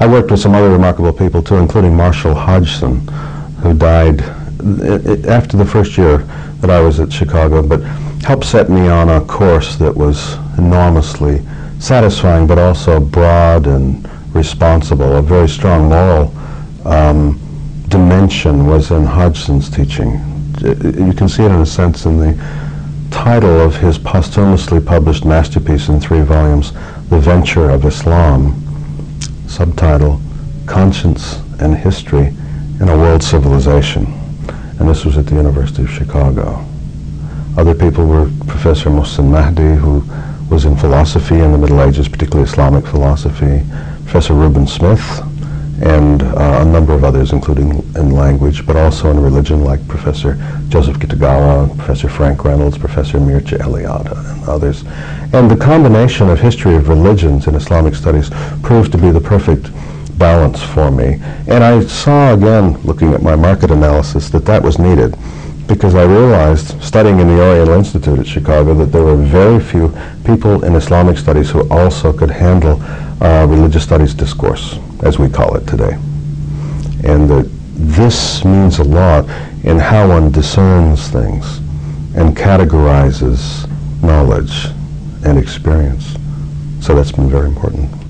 I worked with some other remarkable people too, including Marshall Hodgson, who died i- i- after the first year that I was at Chicago, but helped set me on a course that was enormously satisfying, but also broad and responsible. A very strong moral um, dimension was in Hodgson's teaching. I- You can see it in a sense in the title of his posthumously published masterpiece in three volumes, The Venture of Islam, subtitle, Conscience and History in a World Civilization. And this was at the University of Chicago. Other people were Professor Mohsen Mahdi, who was in philosophy in the Middle Ages, particularly Islamic philosophy, Professor Reuben Smith, and uh, a number of others, including in language, but also in religion, like Professor Joseph Kitagawa, Professor Frank Reynolds, Professor Mircea Eliade, and others. And the combination of history of religions in Islamic studies proved to be the perfect balance for me. And I saw again, looking at my market analysis, that that was needed because I realized, studying in the Oriental Institute at Chicago, that there were very few people in Islamic studies who also could handle uh, religious studies discourse, as we call it today. And that this means a lot in how one discerns things and categorizes knowledge and experience. So that's been very important.